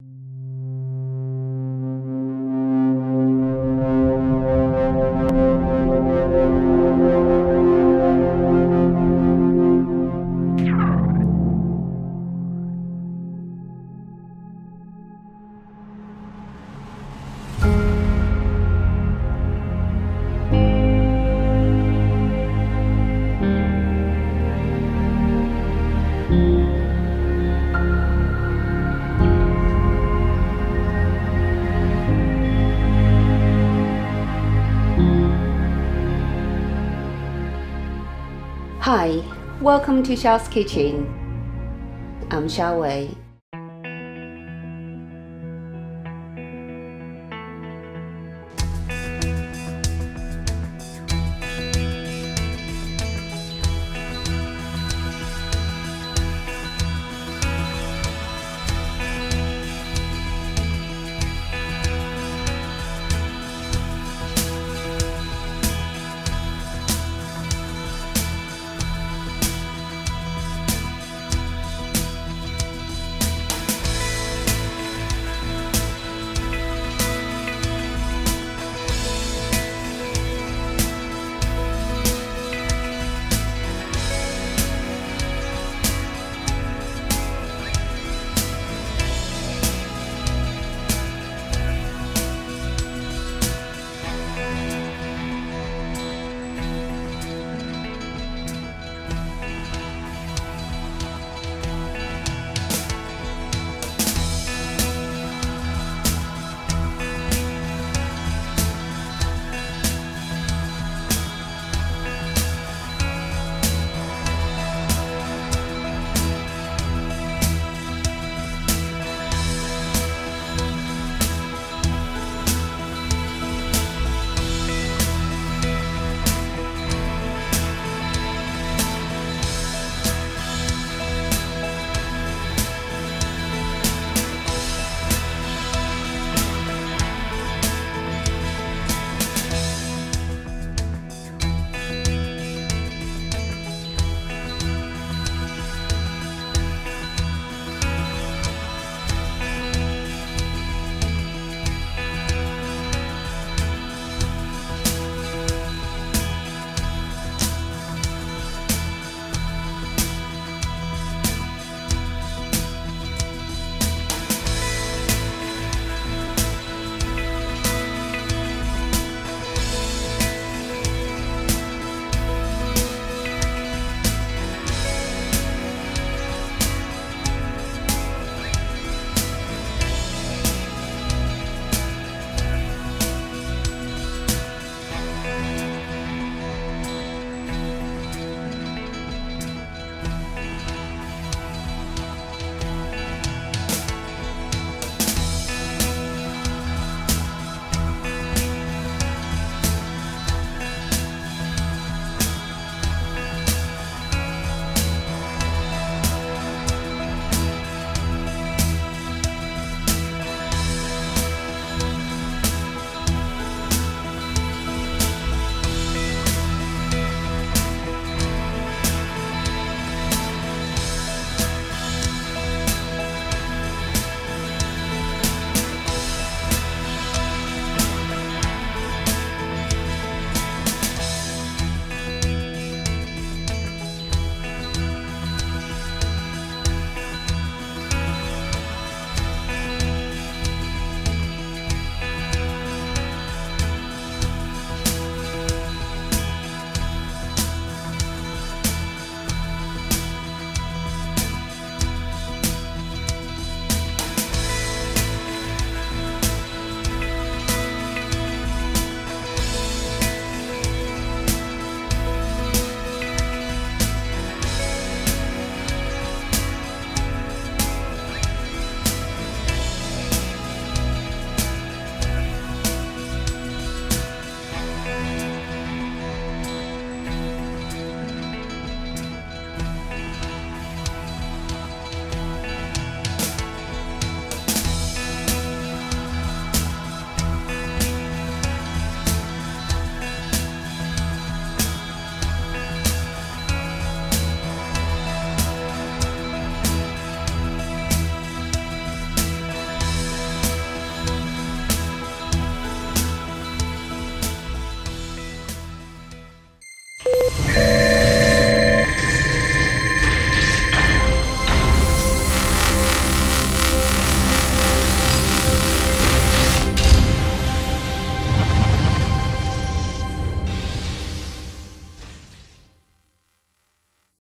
you Hi, welcome to Xiao's Kitchen. I'm Xia Wei.